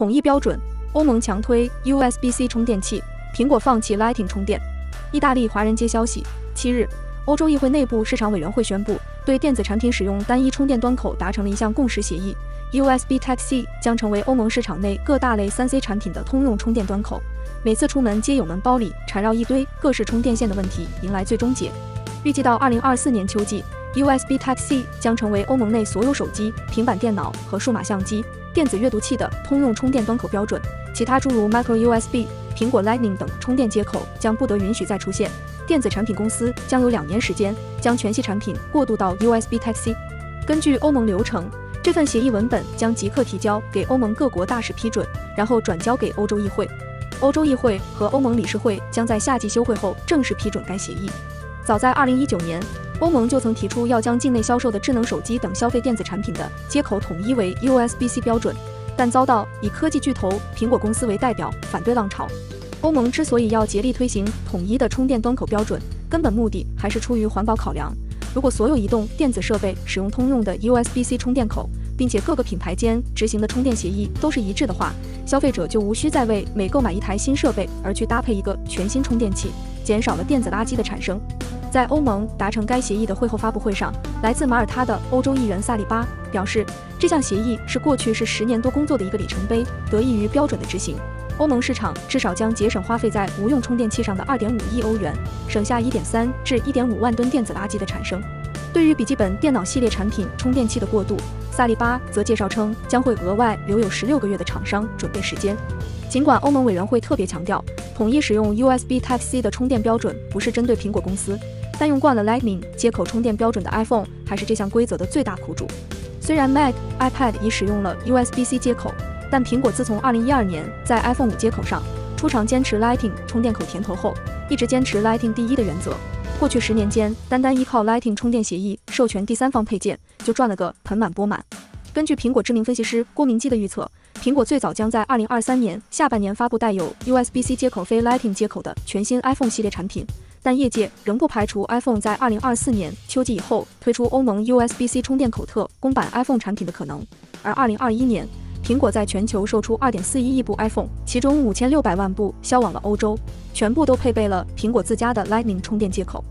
统一标准，欧盟强推 USB-C 充电器，苹果放弃 Lightning 充电。意大利华人街消息，七日，欧洲议会内部市场委员会宣布，对电子产品使用单一充电端口达成了一项共识协议，USB Type-C 将成为欧盟市场内各大类 3C 产品的通用充电端口。每次出门，皆有门包里缠绕一堆各式充电线的问题迎来最终解。预计到2024年秋季，USB Type-C 将成为欧盟内所有手机、平板电脑和数码相机、电子阅读器的通用充电端口标准。其他诸如 Micro USB、苹果 Lightning 等充电接口将不得允许再出现。电子产品公司将有两年时间将全系产品过渡到 USB Type-C。根据欧盟流程，这份协议文本将即刻提交给欧盟各国大使批准，然后转交给欧洲议会。欧洲议会和欧盟理事会将在夏季休会后正式批准该协议。早在2019年，欧盟就曾提出要将境内销售的智能手机等消费电子产品的接口统一为 USB-C 标准，但遭到以科技巨头苹果公司为代表反对浪潮。欧盟之所以要竭力推行统一的充电端口标准，根本目的还是出于环保考量。如果所有移动电子设备使用通用的 USB-C 充电口，并且各个品牌间执行的充电协议都是一致的话，消费者就无需再为每购买一台新设备而去搭配一个全新充电器，减少了电子垃圾的产生。在欧盟达成该协议的会后发布会上，来自马耳他的欧洲议员萨利巴表示，这项协议是过去是十年多工作的一个里程碑，得益于标准的执行，欧盟市场至少将节省花费在无用充电器上的二点五亿欧元，省下一点三至一点五万吨电子垃圾的产生。对于笔记本电脑系列产品充电器的过渡，萨利巴则介绍称，将会额外留有十六个月的厂商准备时间。尽管欧盟委员会特别强调，统一使用 USB Type-C 的充电标准不是针对苹果公司，但用惯了 Lightning 接口充电标准的 iPhone 还是这项规则的最大苦主。虽然 Mac、iPad 已使用了 USB-C 接口，但苹果自从2012年在 iPhone 5接口上出厂坚持 Lightning 充电口甜头后，一直坚持 Lightning 第一的原则。过去十年间，单单依靠 Lightning 充电协议授权第三方配件，就赚了个盆满钵满。根据苹果知名分析师郭明基的预测，苹果最早将在2023年下半年发布带有 USB-C 接口非 Lightning 接口的全新 iPhone 系列产品，但业界仍不排除 iPhone 在2024年秋季以后推出欧盟 USB-C 充电口特供版 iPhone 产品的可能。而2021年，苹果在全球售出2.41亿部 iPhone，其中5600万部销往了欧洲，全部都配备了苹果自家的 Lightning 充电接口。